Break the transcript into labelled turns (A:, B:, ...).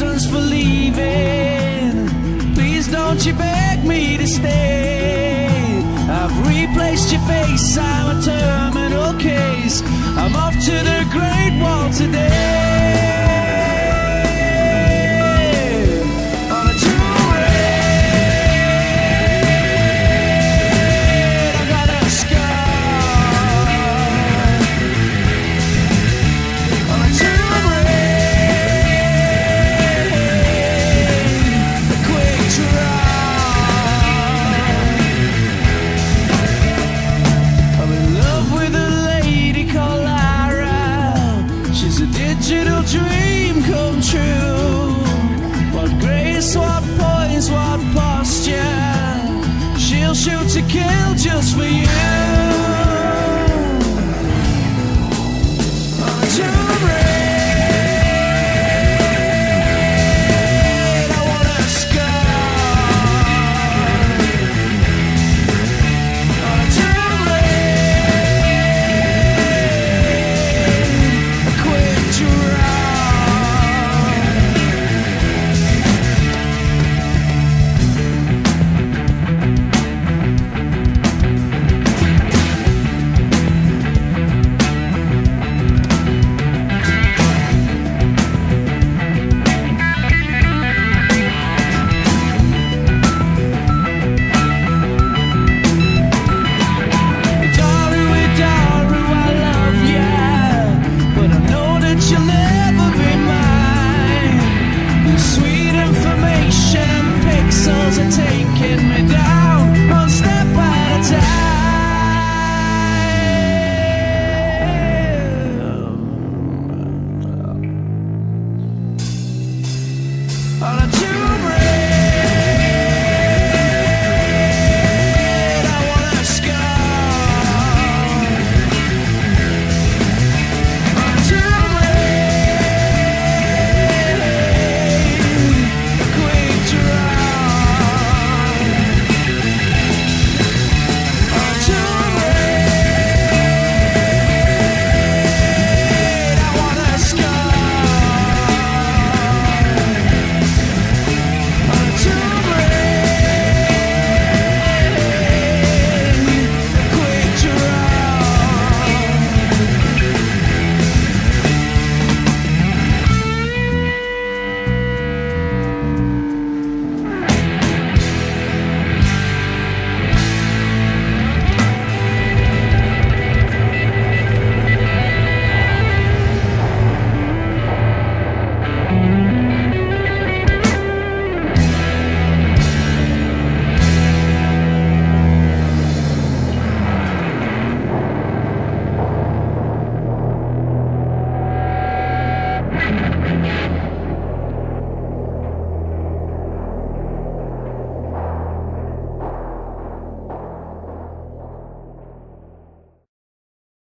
A: reasons for leaving. Please don't you beg me to stay. I've replaced your face, I'm a terminal case. I'm off to the Great Wall today. just for you.